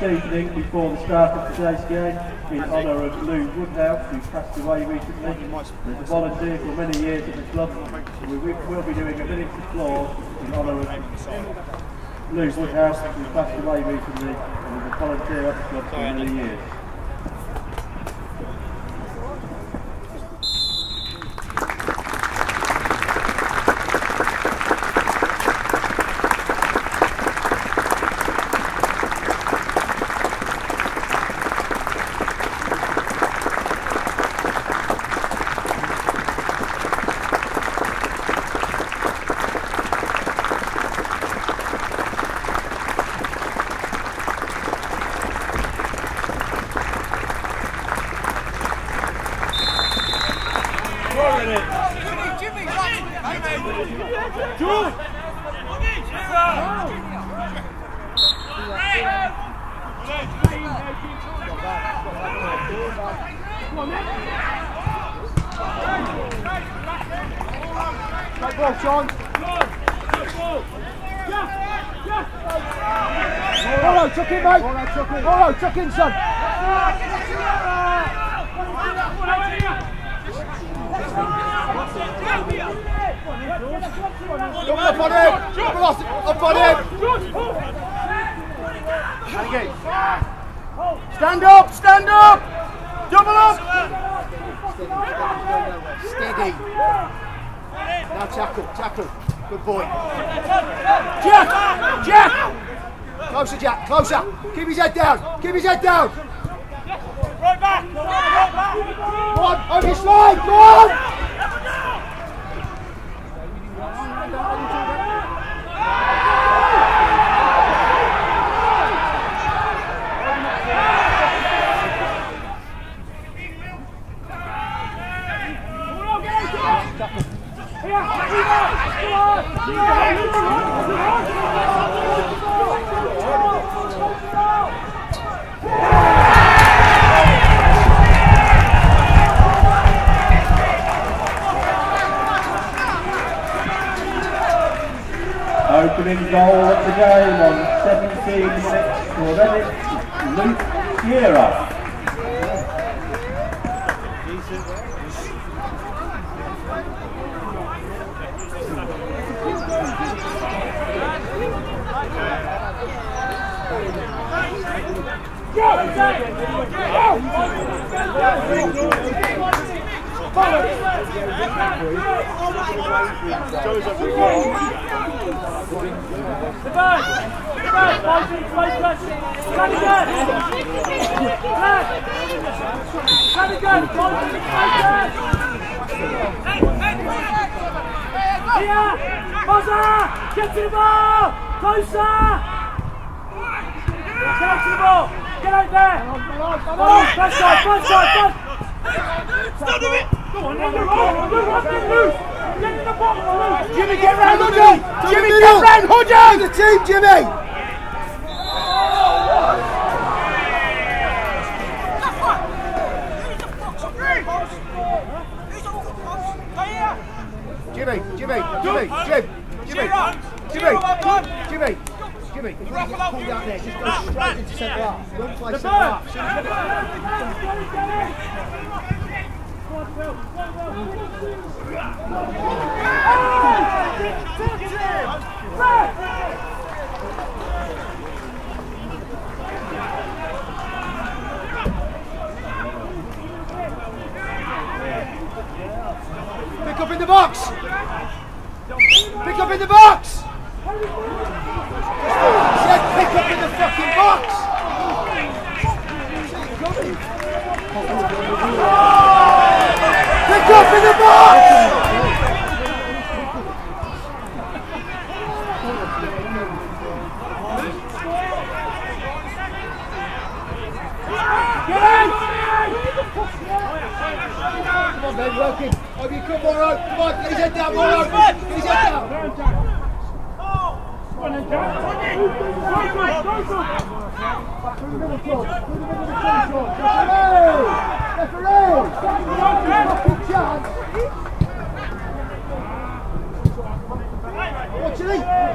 this evening before the start of today's game in honour of Lou Woodhouse, who passed away recently. He was a volunteer for many years at the club. We will be doing a minute's applause in honour of Lou Woodhouse, who passed away recently and was a volunteer at the club for many years. Oh, mate. Follow, tuck in, son. Double up on him. Double up on him. Stand up, stand up. Double up. Steady. Now tackle, tackle. Good boy. Jack! Jack! Closer, Jack, closer. Keep his head down. Keep his head down. Right back! Right back! Go on, on your slide, go on! Opening goal of the game on 17 minutes for Redditch, Luke Shearer. Get to the ball! Closer! Get out to the ball! Get out there! Come on, front side, front side, front! Stop it! Go on, on the! On the roll, get loose! Get in the bottom, loose! Jimmy, get round Hoodie! Jimmy, get round Hoodie! The team, Jimmy! Jimmy, Jimmy, Jim, Jimmy, Jimmy, Jimmy, Jimmy. If you pulled out there, just go straight into centre half. Don't play centre half. Pick up in the box. Pick up in the box. Said pick up in the fucking box. 落ちない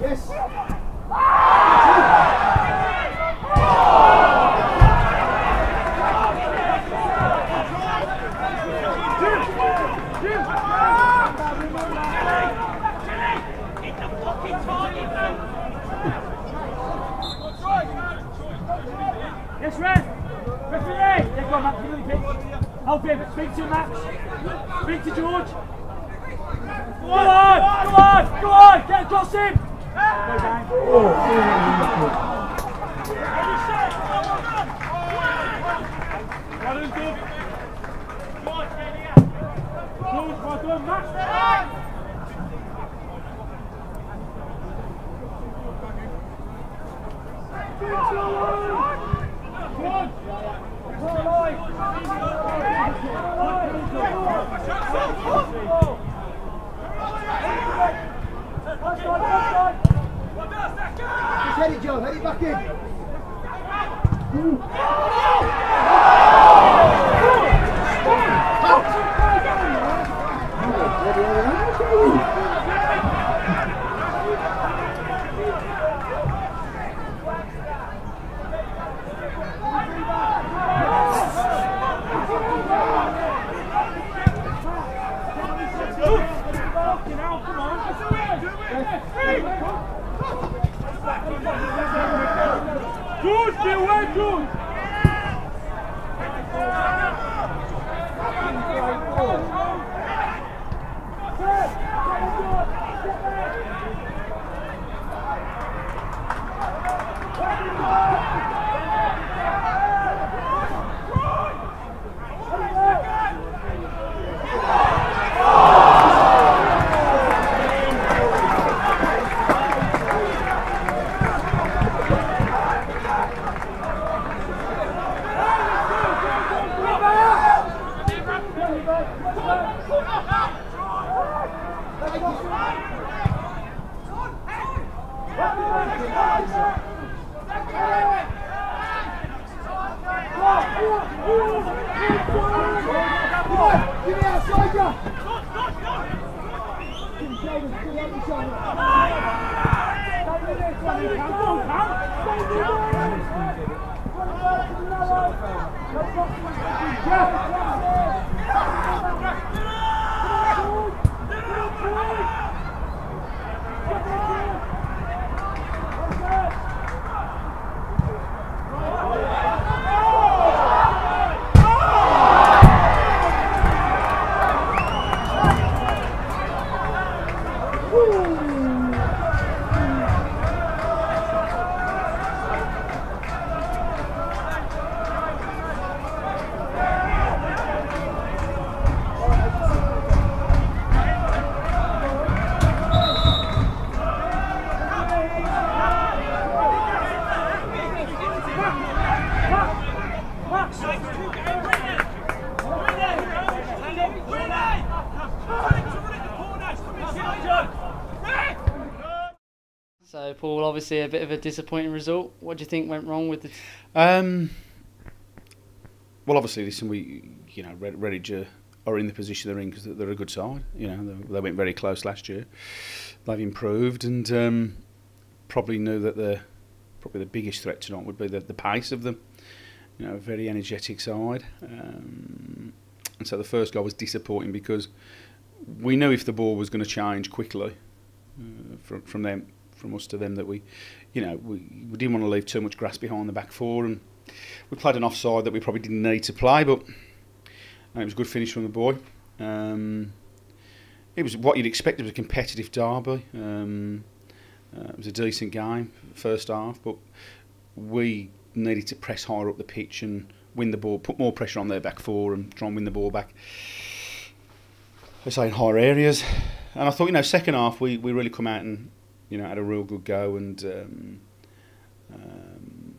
Yes. Yes, ref! Referee! Yeah, go on, Matt, give me pitch. Help him, speak to him, Max. Speak to George. Go on, go on, go on, get across him! Oh. So, Paul, obviously a bit of a disappointing result. What do you think went wrong with the? Um, well, obviously, listen, we, you know, Red- Redditch are in the position they're in because they're a good side. You know, they, they went very close last year. They've improved and um, probably knew that the probably the biggest threat tonight would be the, the pace of them. You know, very energetic side. Um, and so the first goal was disappointing because we knew if the ball was going to change quickly uh, from from them from us to them that we, you know, we, we didn't want to leave too much grass behind the back four and we played an offside that we probably didn't need to play, but it was a good finish from the boy. Um, it was what you'd expect. It was a competitive derby. Um, uh, it was a decent game, first half, but we needed to press higher up the pitch and win the ball, put more pressure on their back four and try and win the ball back. I say in higher areas, and I thought you know second half we, we really come out and you know had a real good go and um, um,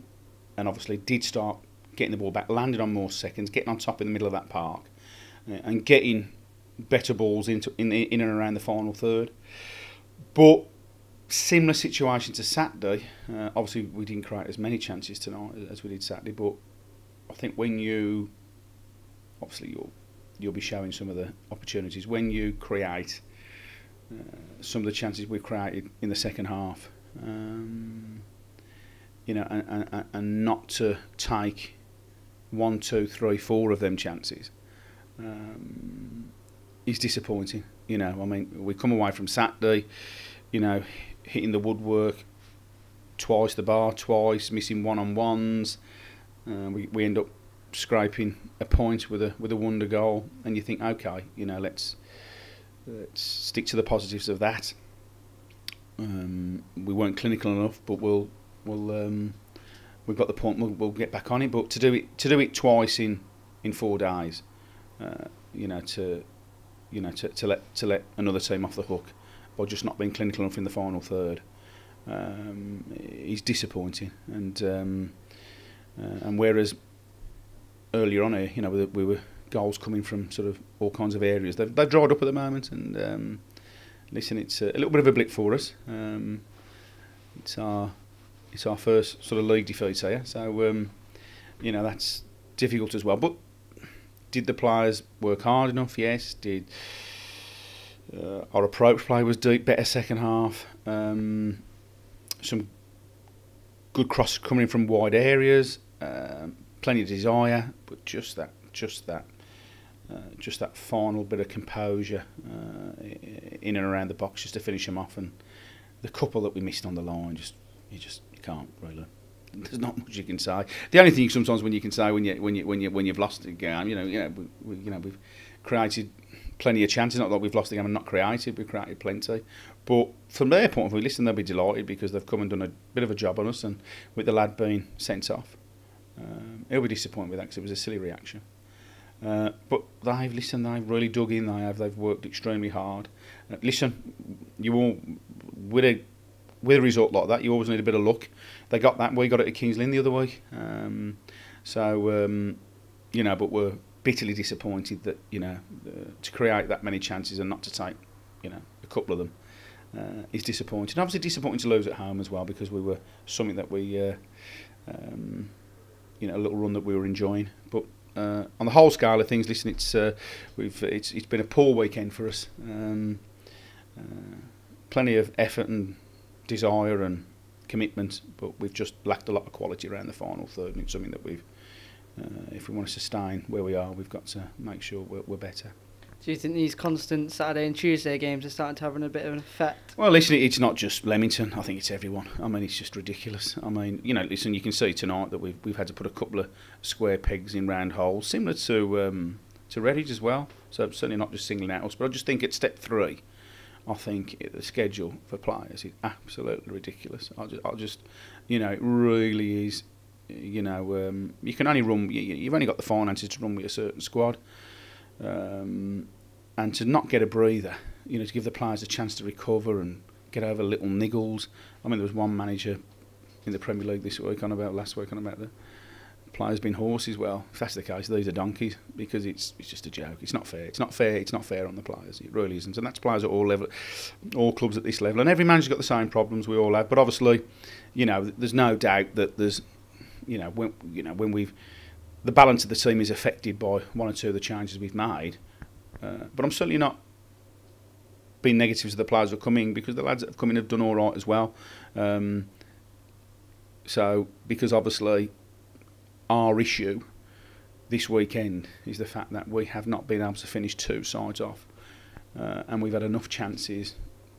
and obviously did start getting the ball back, landed on more seconds, getting on top in the middle of that park, uh, and getting better balls into in, in and around the final third. But similar situation to Saturday. Uh, obviously, we didn't create as many chances tonight as we did Saturday, but I think when you obviously you'll you'll be showing some of the opportunities when you create uh, some of the chances we created in the second half. Um, you know, and, and, and not to take one, two, three, four of them chances um, is disappointing. You know, I mean, we come away from Saturday, you know, hitting the woodwork twice the bar, twice missing one on ones. Uh, we we end up scraping a point with a with a wonder goal, and you think, okay, you know, let's Let's stick to the positives of that. Um, we weren't clinical enough, but we'll we'll um, we've got the point. We'll, we'll get back on it. But to do it to do it twice in in four days, uh, you know, to you know to, to let to let another team off the hook by just not being clinical enough in the final third um, is disappointing. And um, uh, and whereas earlier on, here, you know, we, we were goals coming from sort of all kinds of areas. They've, they've dried up at the moment, and um, listen, it's a, a little bit of a blip for us. Um, it's our it's our first sort of league defeat here, so um, you know that's difficult as well. But did the players work hard enough? Yes. Did uh, our approach play was deep, better second half. Um, some good cross coming in from wide areas. Um, plenty of desire, but just that, just that, uh, just that final bit of composure uh, in and around the box just to finish him off. And the couple that we missed on the line, just you just you can't really. There's not much you can say. The only thing sometimes when you can say when you when you when you when you've lost the game, you know, you know, we, we, you know, we've created plenty of chances. Not that we've lost the game and not created, we've created plenty. But from their point of view, listen, they'll be delighted because they've come and done a bit of a job on us. And with the lad being sent off, um, he'll be disappointed with that because it was a silly reaction. Uh, but they've listened, they've really dug in, they have, they've worked extremely hard. Uh, listen, you all with a with a result like that, you always need a bit of luck. They got that, we got it at Kings Lynn the other week. Um, so um, you know, but we're bitterly disappointed that you know uh, to create that many chances and not to take you know a couple of them uh, is disappointing. Obviously, disappointing to lose at home as well because we were something that we uh, um, you know a little run that we were enjoying. But uh, on the whole scale of things, listen, it's uh, we've it's it's been a poor weekend for us. Um, uh, plenty of effort and desire and commitment, but we've just lacked a lot of quality around the final third, and it's something that we've, uh, if we want to sustain where we are, we've got to make sure we're, we're better. Do you think these constant Saturday and Tuesday games are starting to have a bit of an effect? Well, listen, it's not just Leamington. I think it's everyone. I mean, it's just ridiculous. I mean, you know, listen, you can see tonight that we've we've had to put a couple of square pegs in round holes, similar to um, to Redditch as well. So certainly not just singling out us, but I just think at step three, I think it, the schedule for players is absolutely ridiculous. I just, I just you know, it really is. You know, um, you can only run. You, you've only got the finances to run with a certain squad. Um, and to not get a breather, you know, to give the players a chance to recover and get over little niggles. I mean, there was one manager in the Premier League this week on about last week on about the players being horses. Well, if that's the case, these are donkeys because it's it's just a joke. It's not fair. It's not fair. It's not fair on the players. It really isn't. And that's players at all level, all clubs at this level. And every manager's got the same problems we all have. But obviously, you know, there's no doubt that there's, you know, when you know when we've the balance of the team is affected by one or two of the changes we've made. Uh, but I'm certainly not being negative to the players who are coming because the lads that have come in have done all right as well. Um, so, because obviously our issue this weekend is the fact that we have not been able to finish two sides off. Uh, and we've had enough chances,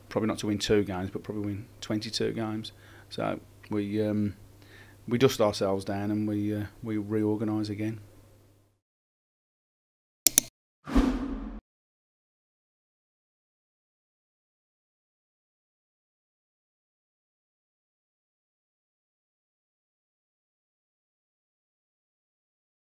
probably not to win two games, but probably win 22 games. So we um, we dust ourselves down and we uh, we reorganise again.